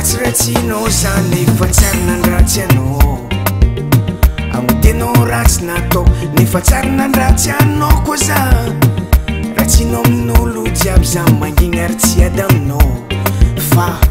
atsy ratsina za nefatsarynandrajy anaô amodena ratsy natô nefatsaranandrahatyanao koa za ratsinao amino lo jiab za manignyary tsia da mina fa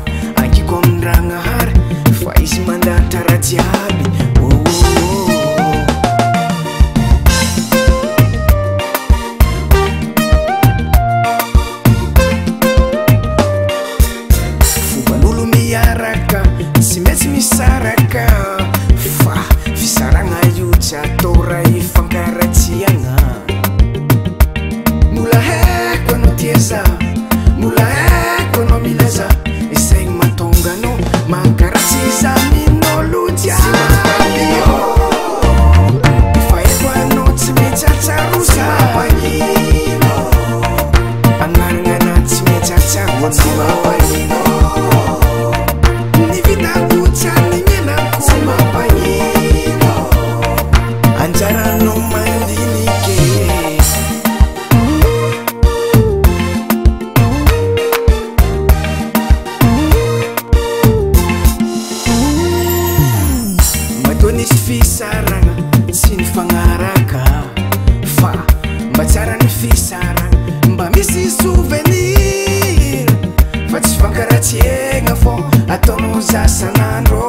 fisarana tsy ny fagnaraka fa mba tsarany fisarana mba misy souvenir fa tsy fankaratsiegna fô ataono zasanandro